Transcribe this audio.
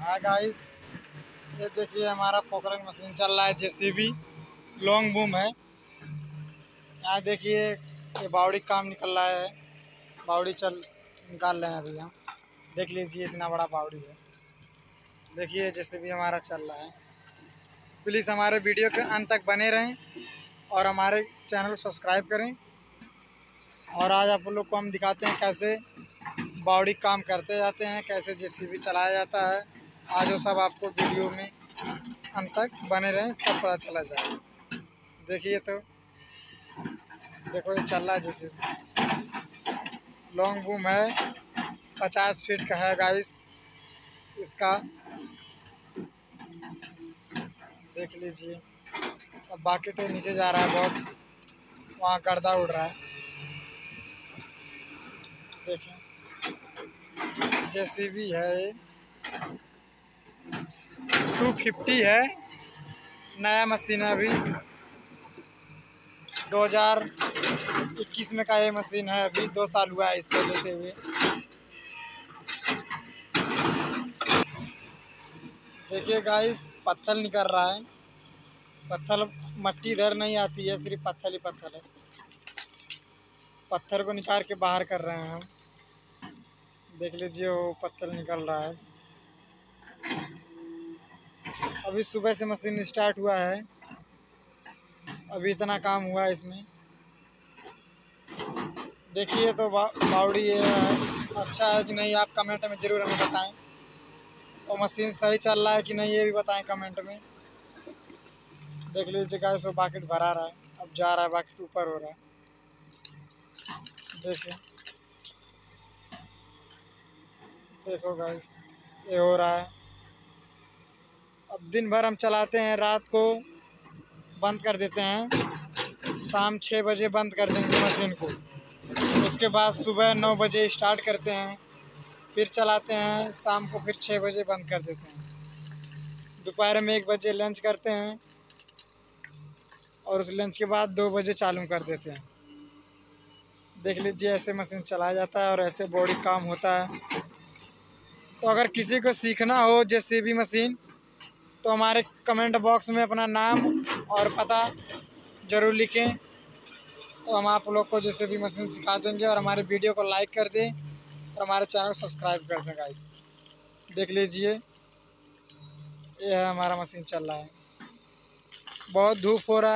हाँ गाइस ये देखिए हमारा पोखरन मशीन चल रहा है जेसीबी। लॉन्ग बूम है। यहाँ देखिए, ये बावड़ी काम निकल रहा है। बावड़ी चल, निकाल रहे हैं अभी हम। देख लीजिए इतना बड़ा बावड़ी है। देखिए जैसे भी हमारा चल रहा है। प्लीज़ हमारे वीडियो के अंत तक बने रहें और हमारे चैनल को सब्सक्राइब करें। और आज आप लोग को हम दिखाते हैं कैसे बावड़ी काम करते जाते हैं, कैसे जेसीबी चलाया जाता है। आज वो सब आपको वीडियो में अंत तक बने रहें, सब पता चला जाए। देखिए तो देखो ये चल रहा है जैसे। लॉन्ग बूम है, पचास फीट का है गाइस इसका। देख लीजिए, अब बाकी तो नीचे जा रहा है बहुत, वहाँ गर्दा उड़ रहा है। देखें, जेसीबी है टू फिफ्टी है। नया मशीन है अभी। 2021 में का ये मशीन है अभी। दो साल हुआ है इसको लेते हुए। देखिए गाइस पत्थर निकल रहा है। पत्थर मट्टी इधर नहीं आती है, सिर्फ़ पत्थर ही पत्थर है। पत्थर को निकाल के बाहर कर रहे हैं हम। देख लीजिए वो पत्थर निकल रहा है। अभी सुबह से मशीन स्टार्ट हुआ है। अभी इतना काम हुआ है इसमें। देखिए तो बा, बावड़ी ये है। अच्छा है कि नहीं आप कमेंट में ज़रूर हमें बताएँ। और मशीन सही चल रहा है कि नहीं ये भी बताएँ कमेंट में। देख लीजिए गाइस वो बाकेट भरा रहा है। अब जा रहा है बाकेट ऊपर हो रहा है। देखिए। देखो गाइस ये हो रहा है। दिन भर हम चलाते हैं, रात को बंद कर देते हैं। शाम छः बजे बंद कर देंगे मशीन को। उसके बाद सुबह नौ बजे स्टार्ट करते हैं, फिर चलाते हैं, शाम को फिर छः बजे बंद कर देते हैं। दोपहर में एक बजे लंच करते हैं और उस लंच के बाद दो बजे चालू कर देते हैं। देख लीजिए, ऐसे मशीन चलाया जाता है और ऐसे बॉडी काम होता है। तो अगर किसी को सीखना हो, जैसे भी मशीन तो हमारे कमेंट बॉक्स में अपना नाम और पता ज़रूर लिखें। तो हम आप लोग को जैसे भी मशीन सिखा देंगे और हमारे वीडियो को लाइक कर दें और हमारे चैनल को सब्सक्राइब कर दें गाइस देख लीजिए यह हमारा मशीन चल रहा है। बहुत धूप हो रहा है।